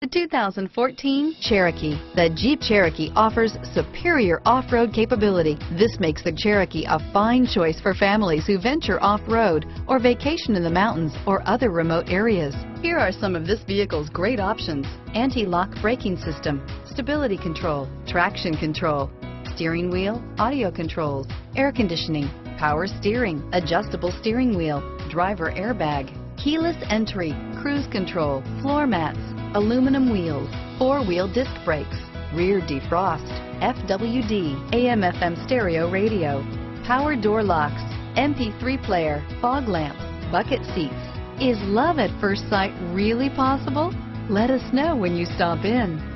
The 2014 Cherokee. The Jeep Cherokee offers superior off-road capability. This makes the Cherokee a fine choice for families who venture off-road or vacation in the mountains or other remote areas. Here are some of this vehicle's great options. Anti-lock braking system, stability control, traction control, steering wheel, audio controls, air conditioning, power steering, adjustable steering wheel, driver airbag, keyless entry, cruise control, floor mats, aluminum wheels, four-wheel disc brakes, rear defrost, FWD, AM FM stereo radio, power door locks, MP3 player, fog lamps, bucket seats. Is love at first sight really possible? Let us know when you stop in.